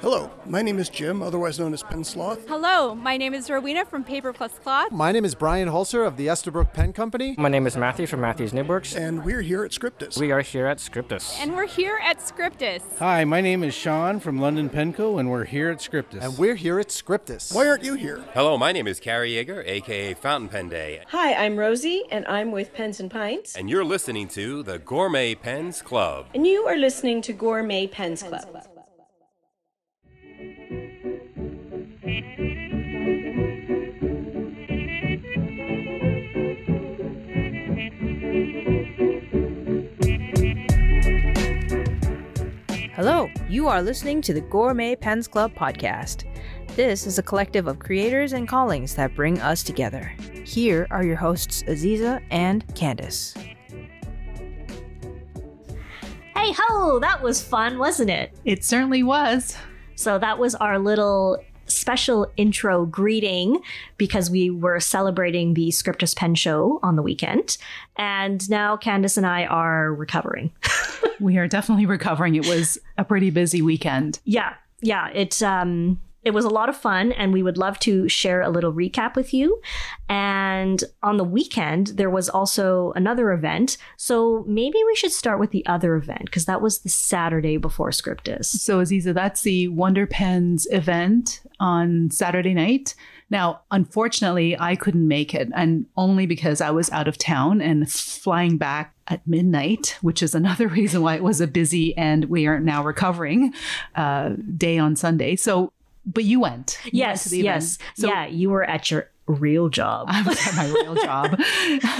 Hello, my name is Jim, otherwise known as Pen Sloth. Hello, my name is Rowena from Paper Plus Cloth. My name is Brian Holzer of the Esterbrook Pen Company. My name is Matthew from Matthews Nibworks. And we're here at Scriptus. We are here at Scriptus. And we're here at Scriptus. Hi, my name is Sean from London Penco, and we're here at Scriptus. And we're here at Scriptus. Why aren't you here? Hello, my name is Cary Yeager, aka Fountain Pen Day. Hi, I'm Rosie, and I'm with Pens and Pints. And you're listening to the Gourmet Pens Club. And you are listening to Gourmet Pens Club. Hello, you are listening to the Gourmet Pens Club podcast. This is a collective of creators and callings that bring us together. Here are your hosts, Aziza and Candace. Hey ho, that was fun, wasn't it? It certainly was. So that was our little special intro greeting because we were celebrating the Scriptus Pen Show on the weekend. And now Candace and I are recovering. we are definitely recovering. It was a pretty busy weekend. Yeah. Yeah. It um it was a lot of fun and we would love to share a little recap with you. And on the weekend, there was also another event. So maybe we should start with the other event because that was the Saturday before Scriptus. So, Aziza, that's the Wonder Pens event on Saturday night. Now, unfortunately, I couldn't make it, and only because I was out of town and flying back at midnight, which is another reason why it was a busy and we are now recovering uh, day on Sunday. So but you went. You yes, went yes. So yeah, you were at your real job. I was at my real job.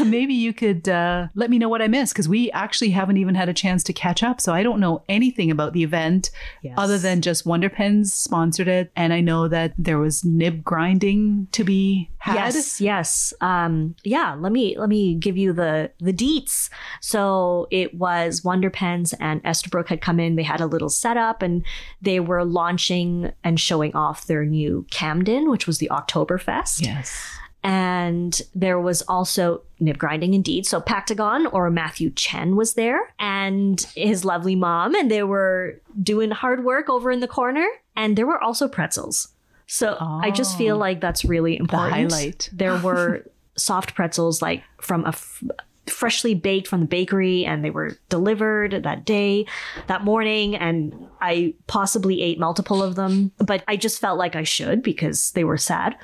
Maybe you could uh, let me know what I missed because we actually haven't even had a chance to catch up. So I don't know anything about the event yes. other than just Wonder Pens sponsored it. And I know that there was nib grinding to be had. Yes, yes. Um, yeah, let me let me give you the the deets. So it was Wonder Pens and Esterbrook had come in. They had a little setup and they were launching and showing off their new Camden, which was the Oktoberfest. Yes. And there was also nib grinding indeed. So Pactagon or Matthew Chen was there and his lovely mom, and they were doing hard work over in the corner. And there were also pretzels. So oh, I just feel oh. like that's really important. The highlight. There were soft pretzels like from a f- freshly baked from the bakery and they were delivered that day, that morning. And I possibly ate multiple of them, but I just felt like I should because they were sad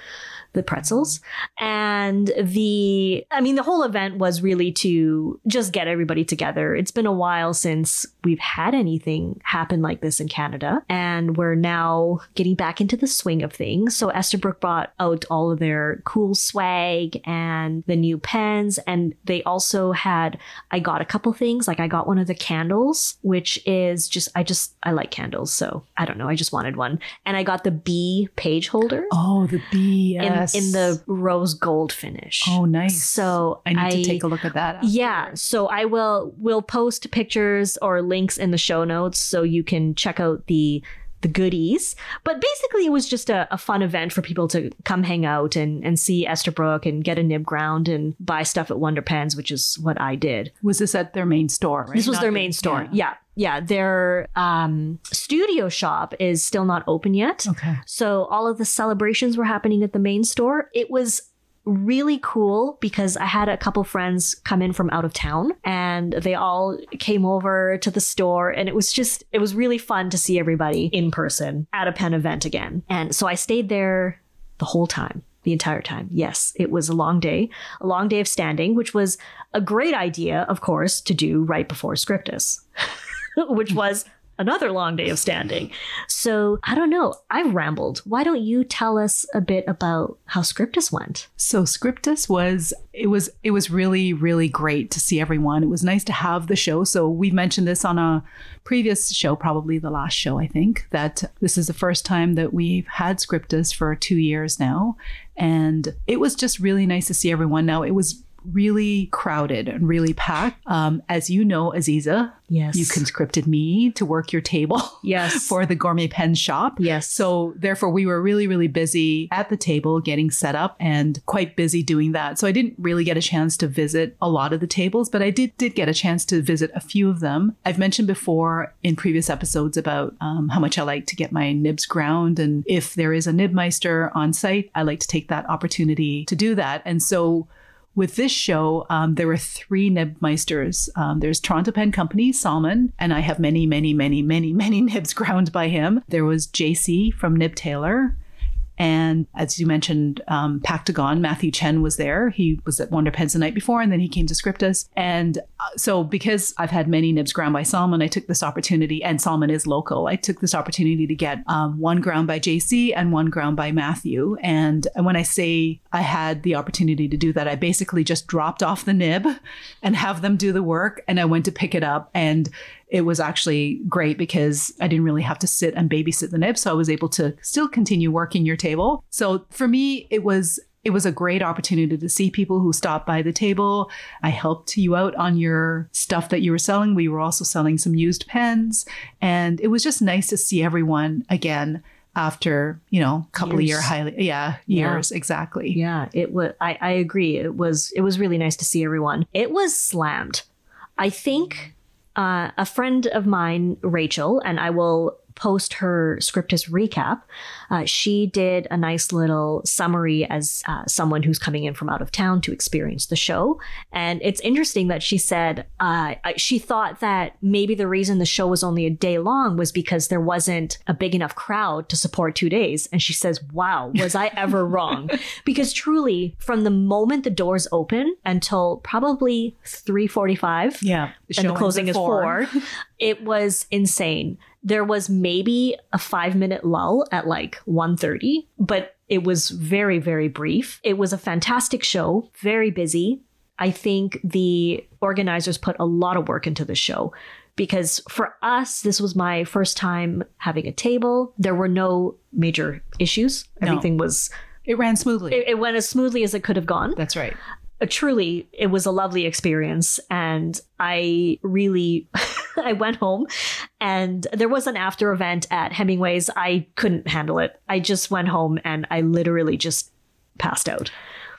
the pretzels. And the, I mean, the whole event was really to just get everybody together. It's been a while since we've had anything happen like this in Canada, and we're now getting back into the swing of things. So Esterbrook brought out all of their cool swag and the new pens, and they also had, I got a couple things. Like I got one of the candles, which is just, I just, I like candles. So I don't know. I just wanted one. And I got the bee page holder. Oh, the bee. Yes yes. in the rose gold finish. Oh, nice. So I need I, to take a look at that. Afterwards. Yeah. So I will will post pictures or links in the show notes so you can check out the the goodies. But basically, it was just a, a, fun event for people to come hang out and, and see Esterbrook and get a nib ground and buy stuff at Wonder Pens, which is what I did. Was this at their main store? Right? This was Not their main the, store. Yeah. yeah. yeah. their um, studio shop is still not open yet. Okay. So all of the celebrations were happening at the main store. It was really cool because I had a couple friends come in from out of town and they all came over to the store and it was just it was really fun to see everybody in person at a pen event again. And so I stayed there the whole time the entire time. Yes, it was a long day, a long day of standing, which was a great idea, of course, to do right before Scriptus, which was another long day of standing. So I don't know. I've rambled. Why don't you tell us a bit about how Scriptus went? So Scriptus was it was it was really really great to see everyone. It was nice to have the show. So we mentioned this on a previous show, probably the last show, I think, that this is the first time that we've had Scriptus for two years now. And it was just really nice to see everyone. Now it was really crowded and really packed. Um, as you know, Aziza, Yes. you conscripted me to work your table. Yes. For the gourmet pen shop. Yes. So therefore, we were really, really busy at the table getting set up and quite busy doing that. So I didn't really get a chance to visit a lot of the tables, but I did did get a chance to visit a few of them. I've mentioned before in previous episodes about um, how much I like to get my nibs ground, and if there is a nibmeister on site, I like to take that opportunity to do that. And so with this show, um, there were three Nibmeisters. Um, there's Toronto Pen Company, Salmon, and I have many, many, many, many, many nibs ground by him. There was JC from Nib Taylor. And as you mentioned, um, Pactagon, Matthew Chen was there. He was at Wonder Pens the night before, and then he came to Scriptus. And uh, so, because I've had many nibs ground by Salmon, I took this opportunity, and Salmon is local. I took this opportunity to get um, one ground by JC and one ground by Matthew. And when I say I had the opportunity to do that, I basically just dropped off the nib and have them do the work, and I went to pick it up. And it was actually great because I didn't really have to sit and babysit the nib. So I was able to still continue working your table. So for me, it was it was a great opportunity to see people who stopped by the table. I helped you out on your stuff that you were selling. We were also selling some used pens. And it was just nice to see everyone again after, you know, a couple Years. of year highly yeah, Yeah. years exactly. Yeah, it was. I, I agree. It was. It was really nice to see everyone. It was slammed. I think uh, a friend of mine, Rachel, and I will post her scriptus recap. Uh, she did a nice little summary as uh, someone who's coming in from out of town to experience the show. And it's interesting that she said uh, she thought that maybe the reason the show was only a day long was because there wasn't a big enough crowd to support two days. And she says, "Wow, was I ever wrong?" Because truly, from the moment the doors open until probably three forty-five, Yeah. and the closing is four. it was insane. There was maybe a five minute lull at like 1.30, but it was very, very brief. It was a fantastic show, very busy. I think the organizers put a lot of work into the show because for us, this was my first time having a table. There were no major issues. No. Everything was, It ran smoothly. it, it went as smoothly as it could have gone That's right. uh, truly it was a lovely experience and i really i went home and there was an after event at hemingway's i couldn't handle it i just went home and i literally just passed out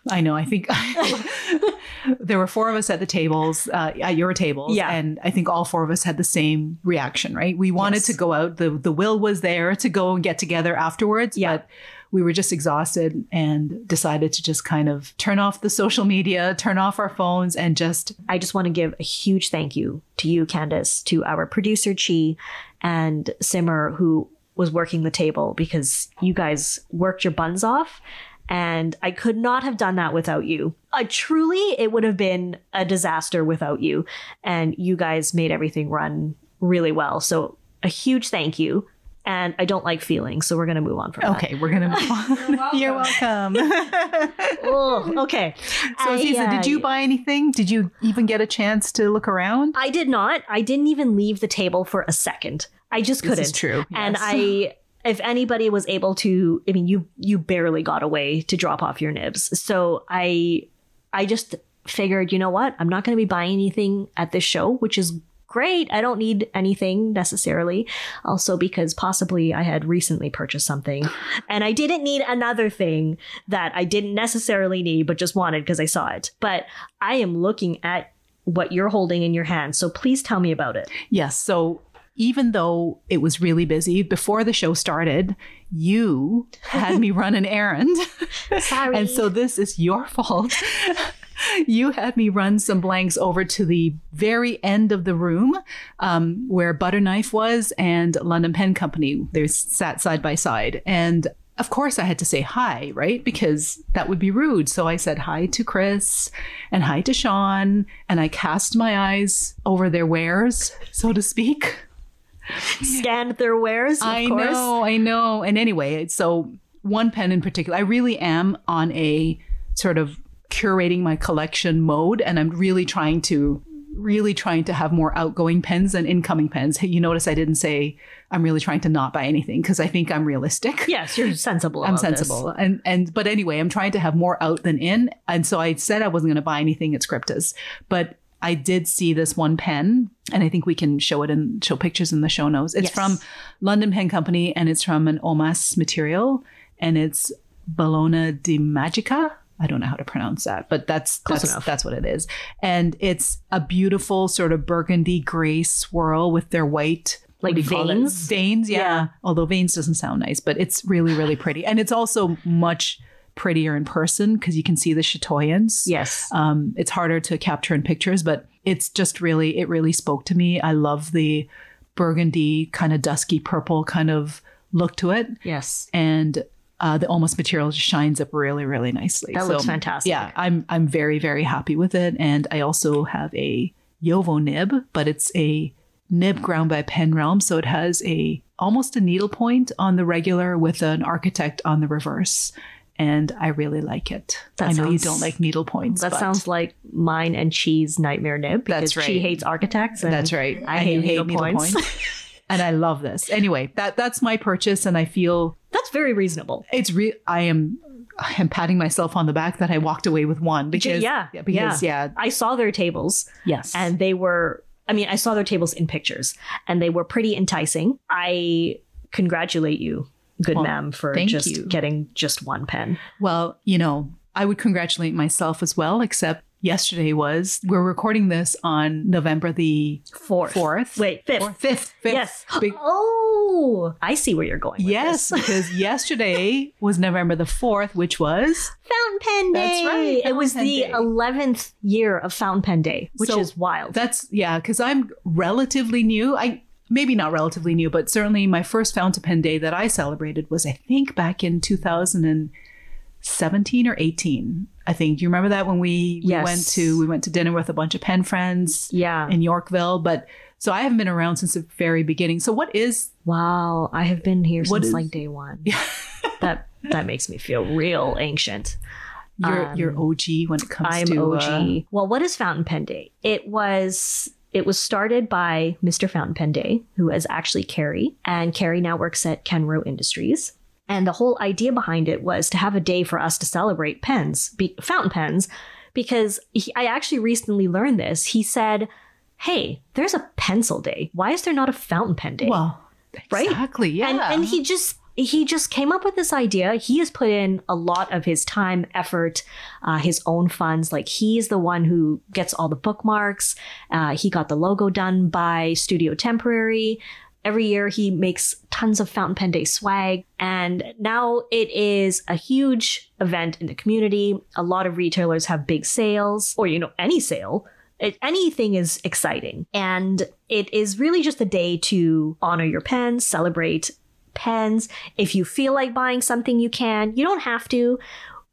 I know. I think there were four of us at the tables, uh, at your tables, Yeah. and I think all four of us had the same reaction. Right? We wanted Yes. to go out. the The will was there to go and get together afterwards, Yeah. but we were just exhausted and decided to just kind of turn off the social media, turn off our phones, and just i just want to give a huge thank you to you candace to our producer chi and simmer who was working the table because you guys worked your buns off and I could not have done that without you. Uh, truly, it would have been a disaster without you. And you guys made everything run really well. So, a huge thank you. And I don't like feelings, so we're going to move on from okay. We're gonna move on. You're welcome. that. Oh, okay. so, I, Aziza, did you uh, buy anything? Did you even get a chance to look around? I did not. I didn't even leave the table for a second. I just couldn't. This is true, And. I if anybody was able to I mean you you barely got away to drop off your nibs. So I I just figured, you know what? I'm not going to be buying anything at this show, which is great. I don't need anything necessarily. Also because possibly I had recently purchased something and I didn't need another thing that I didn't necessarily need but just wanted because I saw it. But I am looking at what you're holding in your hand. So please tell me about it. Yes. So even though it was really busy before the show started, you had me run an errand. Sorry. and so this is your fault. you had me run some blanks over to the very end of the room um, where Butterknife was and London Pen Company. They sat side by side. And of course, I had to say hi, right? Because that would be rude. So I said hi to Chris and hi to Sean. And I cast my eyes over their wares, so to speak. Scanned their wares, of I course. know, I know. And anyway, so one pen in particular, I really am on a sort of curating my collection mode, and I'm really trying to really trying to have more outgoing pens than incoming pens. You notice I didn't say I'm really trying to not buy anything because I think I'm realistic. Yes, you're sensible. I'm about this. sensible. And and but anyway, I'm trying to have more out than in. And so I said I wasn't going to buy anything at Scriptus. But I did see this one pen, and I think we can show it and show pictures in the show notes. It's Yes. from London Pen Company, and it's from an Omas material, and it's Bologna di Magica. I don't know how to pronounce that, but that's Close that's enough. that's what it is. And it's a beautiful sort of burgundy gray swirl with their white Like do you call it? veins? Veins, yeah. Yeah. Although veins doesn't sound nice, but it's really really pretty, and it's also much prettier in person because you can see the chatoyance. Yes. Um, it's harder to capture in pictures, but it's just really, it really spoke to me. I love the burgundy, kind of dusky purple kind of look to it. Yes. And uh, the Omas material just shines up really, really nicely. That looks fantastic. Yeah, I'm I'm very, very happy with it. And I also have a Jowo nib, but it's a nib ground by Pen Realm, so it has a almost a needle point on the regular with an architect on the reverse. And I really like it. That I know you don't like needle points. That sounds like mine and Chi's nightmare nib because That's she hates architects. And That's right. I And hate, you needle, points. and I love this. Anyway, that that's my purchase, and I feel That's very reasonable. it's real. I am I am patting myself on the back that I walked away with one because yeah, because yeah, I saw their tables. yes, and they were i mean i saw their tables in pictures and they were pretty enticing i congratulate you good Well, ma'am for just you. getting just one pen Well, you know, I would congratulate myself as well, except yesterday was we're recording this on November the fourth fourth. wait fifth Fourth, fifth, fifth. yes Big- oh i see where you're going with yes, this. because yesterday was November the fourth, which was fountain pen day That's right, it was the Day. 11th year of fountain pen day which So is wild That's yeah, because I'm relatively new. I maybe not relatively new, but certainly my first fountain pen day that I celebrated was I think back in 2017 or 18. I think. Do you remember that when we, we Yes. went to we went to dinner with a bunch of pen friends yeah in Yorkville? But so I haven't been around since the very beginning. So what is wow i have been here since is- like day one Yeah. that that makes me feel real ancient your your Um, you're OG when it comes to. I'm to OG. uh, well, what is Fountain Pen Day? It was it was started by Mr. Fountain Pen Day, who is actually Cary, and Cary now works at Kenro Industries. And the whole idea behind it was to have a day for us to celebrate pens, be, fountain pens, because he, I actually recently learned this. He said, "Hey, there's a pencil day. Why is there not a fountain pen day?" well Right? exactly yeah and and he just he just came up with this idea he has put in a lot of his time effort uh, his own funds like he's the one who gets all the bookmarks uh, he got the logo done by studio temporary every year he makes tons of fountain pen day swag and now it is a huge event in the community a lot of retailers have big sales or you know any sale it, anything is exciting. And it is really just a day to honor your pens, celebrate pens. If you feel like buying something, you can. You don't have to.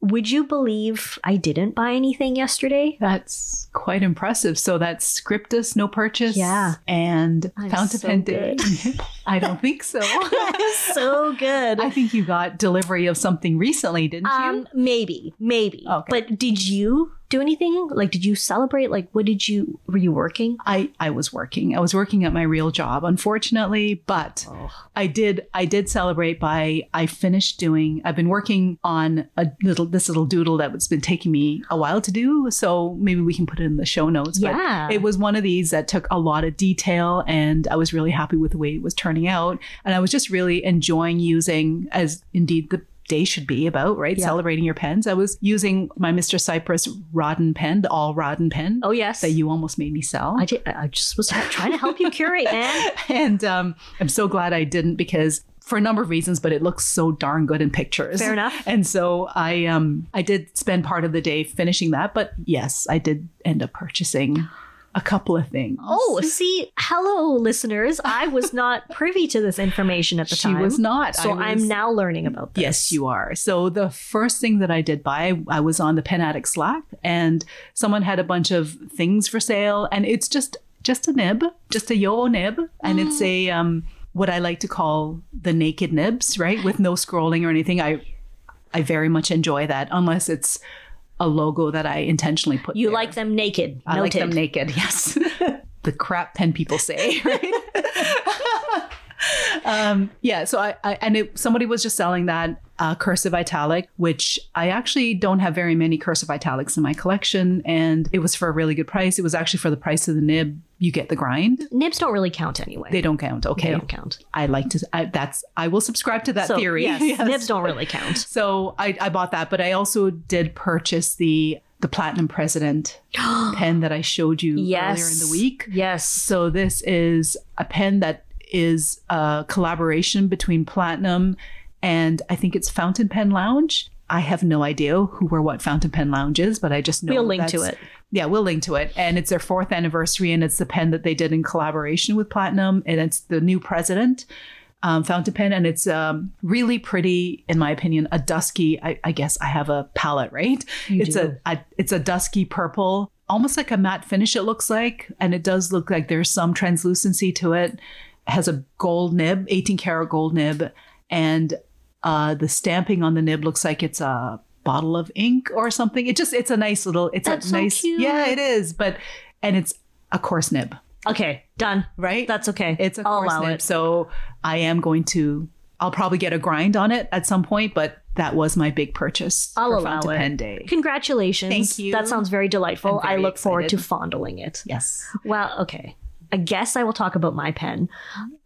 Would you believe I didn't buy anything yesterday? That's quite impressive. So that's Scriptus, no purchase. Yeah. And I'm Fountain so Pen Day. I don't think so. so good. I think you got delivery of something recently, didn't you? Um, maybe, maybe. Okay. But did you do anything? Like, did you celebrate? Like, what did you? Were you working? I, I was working. I was working at my real job, unfortunately, but oh. I did I did celebrate by I finished doing I've been working on a little this little doodle that has been taking me a while to do. So maybe we can put it in the show notes. But Yeah. it was one of these that took a lot of detail and I was really happy with the way it was turning out. And I was just really enjoying using as indeed the day should be about, right? Yeah. Celebrating your pens. I was using my Mr. Cypress Rodden pen, the all Rodden pen Oh yes. that you almost made me sell. I did. I just was trying to help you curate, man. and um, I'm so glad I didn't because for a number of reasons, but it looks so darn good in pictures. Fair enough. And so I um I did spend part of the day finishing that, but yes, I did end up purchasing a couple of things. Oh, see, hello, listeners. I was not privy to this information at the She time. She was not. So I I'm now learning about this. Yes, you are. So the first thing that I did buy, I was on the Pen Addict Slack, and someone had a bunch of things for sale, and it's just just a nib, just a yo nib, and it's a um what I like to call the naked nibs, right, with no scrolling or anything. I I very much enjoy that, unless it's a logo that I intentionally put. You there. like them naked. I like them naked. Yes, the crap pen people say. Right? Um, yeah. So I, I and it, somebody was just selling that uh, cursive italic, which I actually don't have very many cursive italics in my collection, and it was for a really good price. It was actually for the price of the nib. You get the grind. Nibs don't really count anyway. They don't count. Okay, They don't count. I like to. I, that's. I will subscribe to that So, theory. yes, Yes. nibs don't really count. So I, I bought that, but I also did purchase the the Platinum President pen that I showed you Yes. earlier in the week. Yes. So this is a pen that is a collaboration between Platinum and I think it's Fountain Pen Lounge. I have no idea who or what Fountain Pen Lounge is, but I just know We'll link to it. Yeah, we'll link to it. And it's their fourth anniversary, and it's the pen that they did in collaboration with Platinum, and it's the new president um, fountain pen, and it's um, really pretty, in my opinion. A dusky, I, I guess I have a palette, right? it's a, a it's a dusky purple, almost like a matte finish. It looks like, and it does look like there's some translucency to it. Has a gold nib, 18 karat gold nib, and uh, the stamping on the nib looks like it's a bottle of ink or something. It just it's a nice little it's That's a so nice cute. yeah it is, but and it's a coarse nib, Okay, done. right? That's okay. It's a I'll coarse nib, it. so I am going to. I'll probably get a grind on it at some point, but that was my big purchase I'll for allow Fountain it. Pen Day. Congratulations. Thank you. That sounds very delightful. Very I look forward to fondling it. Yes, Well, okay. I guess I will talk about my pen.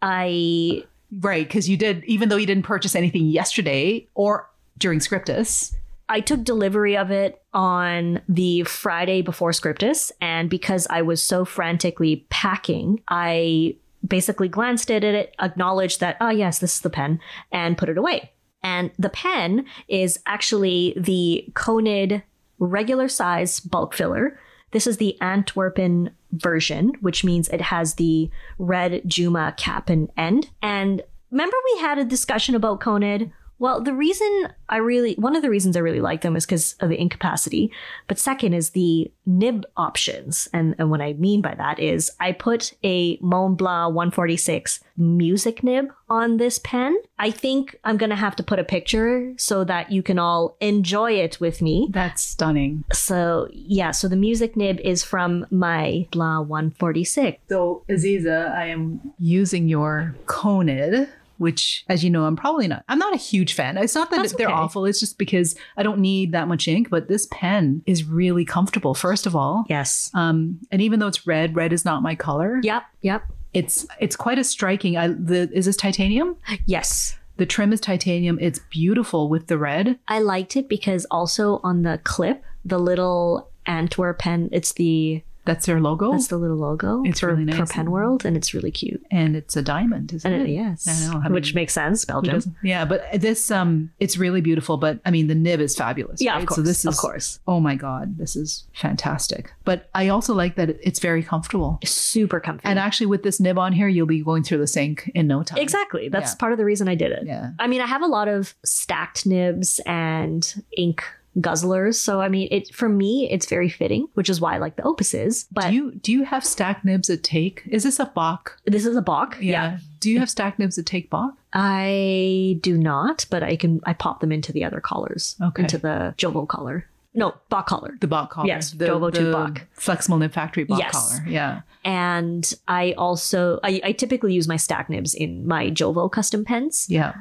I right, because you did, even though you didn't purchase anything yesterday or during Scriptus. I took delivery of it on the Friday before Scriptus, and because I was so frantically packing, I basically glanced at it, acknowledged that, oh, yes, this is the pen, and put it away. And the pen is actually the Conid regular size bulk filler. This is the Antwerpen version, which means it has the red Juma cap and end. And remember, we had a discussion about Conid? Well, the reason I really, one of the reasons I really like them is because of the ink capacity. But second is the nib options. And, and what I mean by that is I put a Mont Blanc 146 music nib on this pen. I think I'm going to have to put a picture so that you can all enjoy it with me. That's stunning. So, yeah, so the music nib is from my Blanc 146. So, Aziza, I am using your Conid, which, as you know, I'm probably not. I'm not a huge fan. It's not that That's they're okay. awful. It's just because I don't need that much ink. But this pen is really comfortable. First of all, Yes. um, and even though it's red, red is not my color. Yep, yep. It's it's quite a striking. I the is this titanium? Yes. The trim is titanium. It's beautiful with the red. I liked it because also on the clip, the little Antwerpen, it's the That's their logo, that's the little logo It's for, really nice. for Pen World, and it's really cute. and it's a diamond, isn't And it? it, yes, I know. I which makes sense, Belgium. Yeah, but this um, it's really beautiful. But I mean, the nib is fabulous. Yeah, right? of course, So this is, of course, Oh my god, this is fantastic. But I also like that it's very comfortable. super comfy. And actually, with this nib on here, you'll be going through the sink in no time. exactly, that's Yeah. part of the reason I did it. Yeah. I mean, I have a lot of stacked nibs and ink guzzlers, so I mean, it for me, it's very fitting, which is why I like the opuses. But Do you do you have stack nibs that take? Is this a Bock? this is a Bock. Yeah. Do you have stack nibs that take Bock? I do not, but I can I pop them into the other collars, Okay. into the Jowo collar. No, Bock collar. The Bock collar. Yes, the, Jowo to the Bock. Flexible nib factory Bock Yes. collar. Yeah. And I also I, I typically use my stack nibs in my Jowo custom pens. Yeah.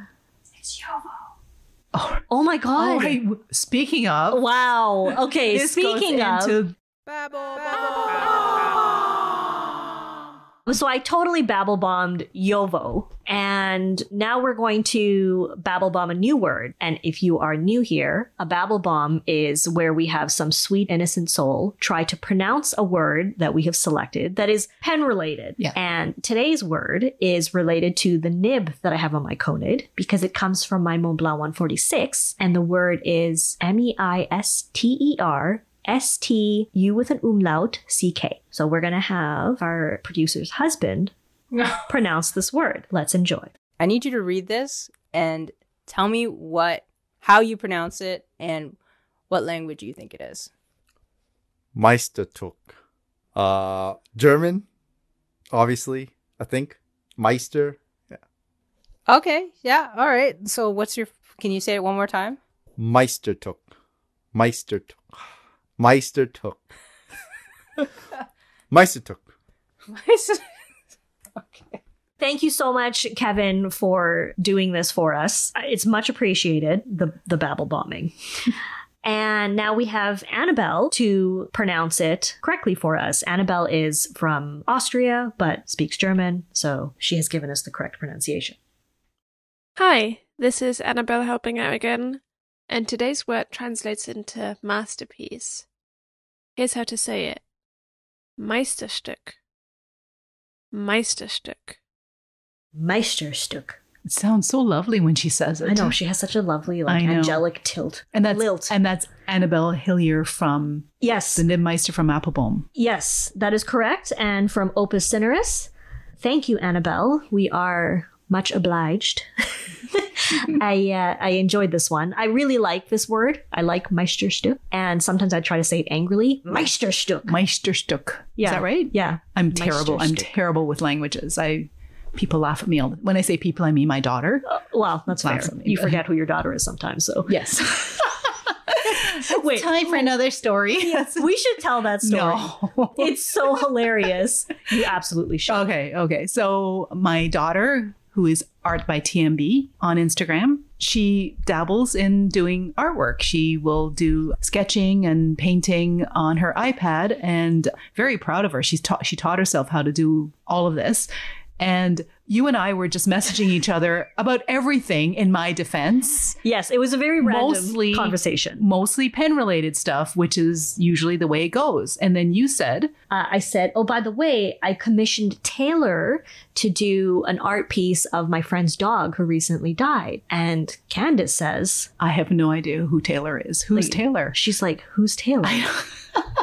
Oh my god. Oh, right. Speaking of, Wow. Okay, this goes speaking of into So I totally babble bombed Yovo, and now we're going to babble bomb a new word. And if you are new here, a babble bomb is where we have some sweet innocent soul try to pronounce a word that we have selected that is pen related. Yeah. And today's word is related to the nib that I have on my Conid because it comes from my Mont Blanc 146, and the word is M E I S T E R S T U with an umlaut C K. So we're gonna have our producer's husband pronounce this word. Let's enjoy. I need you to read this and tell me what how you pronounce it and what language you think it is. Meistertuck. Uh, German, obviously. I think Meister. Yeah, Okay, yeah, all right. So what's your can you say it one more time? Meistertuck. Meistertuck. Meister took. Meister took. Thank you so much, Kevin, for doing this for us. It's much appreciated, the, the babble bombing. and now we have Annabelle to pronounce it correctly for us. Annabelle is from Austria, but speaks German, so she has given us the correct pronunciation. Hi, this is Annabelle helping out again, and today's word translates into masterpiece. Here's how to say it Meisterstück. Meisterstück. Meisterstück. It sounds so lovely when she says it. I know she has such a lovely, like angelic tilt. And that's Lilt. and that's Annabelle Hillier from Yes. the Nibmeister from Appelboom. Yes, that is correct. And from Opus Cineris, thank you, Annabelle. We are much obliged. I uh, I enjoyed this one. I really like this word. I like Meisterstück, and sometimes I try to say it angrily. Meisterstück. Meisterstück. Yeah. Is that right? Yeah. I'm terrible. I'm terrible with languages. I people laugh at me all the, when I say people. I mean my daughter. Well, that's fair. Me, You forget who your daughter is sometimes. So Yes. wait, Time for another story. we should tell that story. No. It's so hilarious. You absolutely should. Okay, okay. So my daughter, who is Art by TMB on Instagram, she dabbles in doing artwork. She will do sketching and painting on her iPad, and very proud of her. She's taught she taught herself how to do all of this. And you and I were just messaging each other about everything in my defense. Yes, it was a very random Mostly- conversation. Mostly pen related stuff, which is usually the way it goes. And then you said, uh, I said, "Oh, by the way, I commissioned Taylor to do an art piece of my friend's dog who recently died." And Candace says, I have no idea who Taylor is. Who's Like- Taylor? "She's like, who's Taylor?"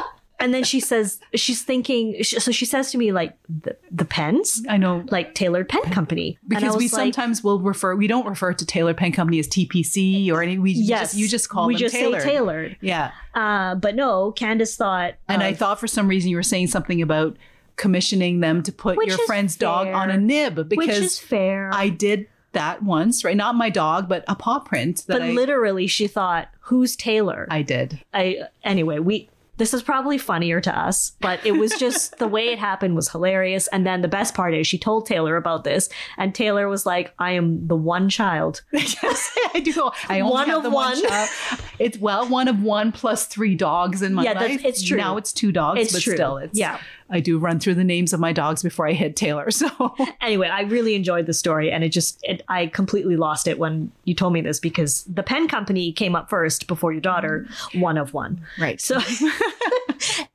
and then she says, "She's thinking." So she says to me, "Like the the pens, I know like Tailored Pen Company." Because we like, sometimes will refer we don't refer to Taylor Pen Company as TPC or any we Yes, just, you just call we them just tailored. say tailored. Yeah. Uh, but no, Candace thought, And I thought for some reason you were saying something about commissioning them to put your friend's dog on a nib because which is fair. I did that once, right? Not my dog, but a paw print that but I, literally, she thought, "Who's Taylor?" I did. I anyway, we this is probably funnier to us, but it was just the way it happened was hilarious. And then the best part is she told Taylor about this, and Taylor was like, "I am the one child." yes, I do. I only One have of the one. child. It's well, one of one plus three dogs in my Yeah, that's- life. it's true. Now it's two dogs, It's but true. still, it's Yeah. I do run through the names of my dogs before I hit Taylor. So Anyway, I really enjoyed the story, and it just it, I completely lost it when you told me this because the pen company came up first before your daughter, mm-hmm. one of one. right. So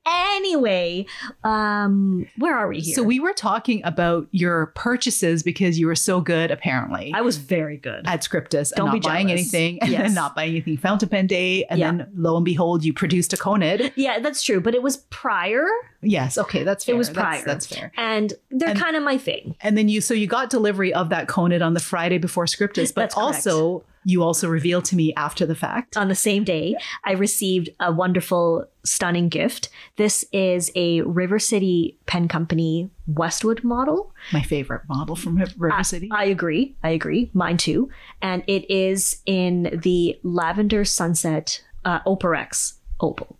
anyway, um, where are we here? So we were talking about your purchases because you were so good, apparently, I was very good. at Scriptus Don't not be buying jealous. anything and Yes. then not buying anything Fountain Pen Day. And Yeah. then lo and behold, you produced a Conid. yeah, that's true, but it was prior, Yes. Okay. That's fair. It was That's- prior. That's, fair. and they're kind of my thing. And then you, so you got delivery of that Conid on the Friday before Scriptus, but That's also you also revealed to me after the fact. on the same day, I received a wonderful, stunning gift. This is a River City Pen Company Westwood model. My favorite model from River I- City. I agree. I agree. Mine too. And it is in the Lavender Sunset uh, Operex opal,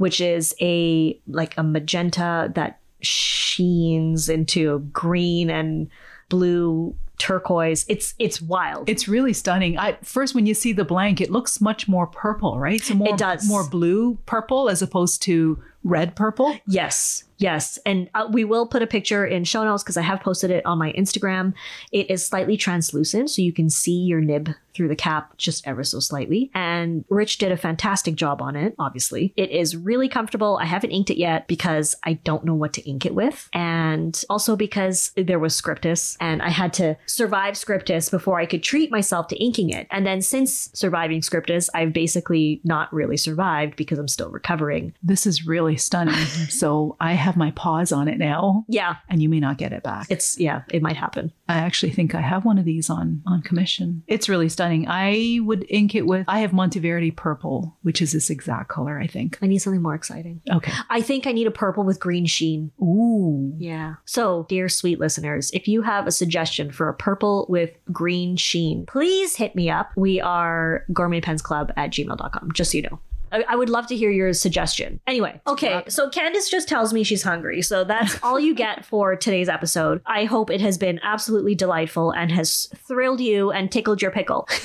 which is a like a magenta that sheens into green and blue turquoise. It's it's wild. It's really stunning. I first when you see the blank, it looks much more purple, right? So more It does. more blue purple as opposed to red purple. Yes, yes. And uh, we will put a picture in show notes because I have posted it on my Instagram. It is slightly translucent, so you can see your nib through the cap just ever so slightly. And Rich did a fantastic job on it, obviously. It is really comfortable. I haven't inked it yet because I don't know what to ink it with. And also because there was Scriptus and I had to survive Scriptus before I could treat myself to inking it. And then since surviving Scriptus, I've basically not really survived because I'm still recovering. This is really stunning. so I have my paws on it now, Yeah, and you may not get it back. it's, yeah, it might happen. I actually think I have one of these on on commission. It's really stunning. I would ink it with. I have Monteverde purple, which is this exact color. I think. I need something more exciting. Okay. I think I need a purple with green sheen. Ooh. Yeah. So, dear sweet listeners, if you have a suggestion for a purple with green sheen, please hit me up. We are gourmetpensclub at gmail.com, just so you know. I, I would love to hear your suggestion. Anyway, okay, so Candace just tells me she's hungry. So that's all you get for today's episode. I hope it has been absolutely delightful and has thrilled you and tickled your pickle.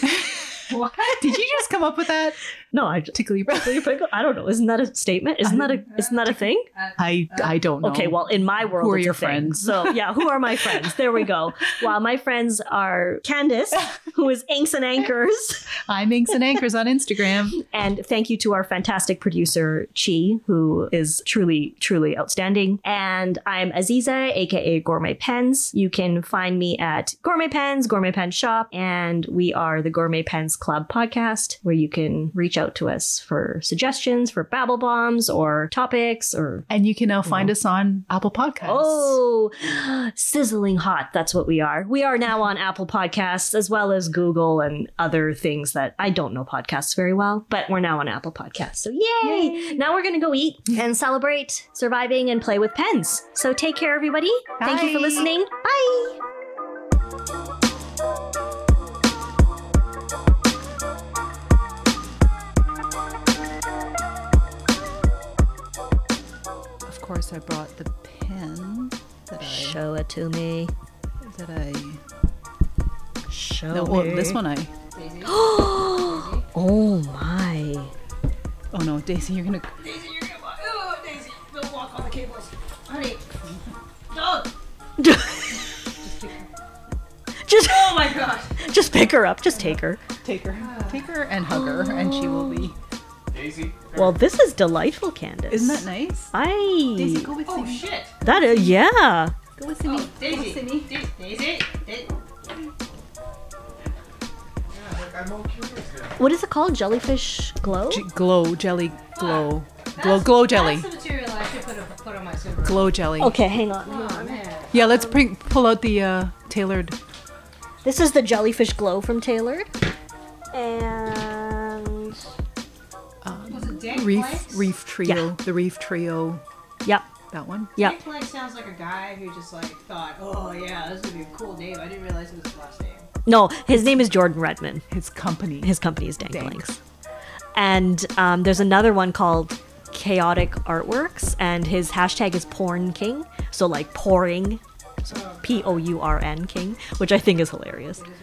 What? Did you just come up with that? No, I just tickle your pickle. I don't know. Isn't that a statement? Isn't that a isn't that a thing? I I don't know. Okay, well, in my world, Who are it's your a thing. friends? So yeah, who are my friends? There we go. Well, my friends are Candace, who is Inks and Anchors. I'm Inks and Anchors on Instagram. And thank you to our fantastic producer, Chi, who is truly, truly outstanding. And I'm Aziza, aka Gourmet Pens. You can find me at Gourmet Pens, Gourmet Pen Shop, and we are the Gourmet Pens Club podcast, where you can reach out to us for suggestions, for babble bombs, or topics, or And you can now find us on Apple Podcasts. Oh, sizzling hot. That's what we are. We are now on Apple Podcasts as well as Google and other things that I don't know podcasts very well, but we're now on Apple Podcasts. So yay! Now we're going to go eat and celebrate surviving and play with pens. So take care, everybody. Thank you for listening. Bye. I brought the pen that I Show it to me. that I. Show No, well, me. this one I. oh my. Oh no, Daisy, you're gonna. Daisy, you're gonna walk. Oh, Daisy, don't walk on the cables. Honey. Don't. Just oh my gosh. Just pick her up. Just take her. Take her, take her, and hug her, and she will be. Oh. Well, this is delightful, Candace. Isn't that nice? I. Daisy, go with oh, shit. That is yeah. Go with me. Daisy. Daisy. Daisy. What is it called? Jellyfish glow? J- glow jelly, glow, glow, glow jelly, That's the material I should put, a, put on my silver. glow jelly. Okay, hang on. Hang Oh, on. man. Yeah, let's bring pull out the uh, tailored. This is the jellyfish glow from Tailored. And Reef Planks? Reef Trio, the Reef Trio. Yep. That one. Yep. Dank Planks sounds like a guy who just like thought, oh yeah, this would be a cool name. I didn't realize it was his last name. No, his name is Jordan Redman. His company. His company is Dank, Dank. And um, there's another one called Chaotic Artworks, and his hashtag is Porn King. So like pouring, so P O U R N King, which I think is hilarious. It is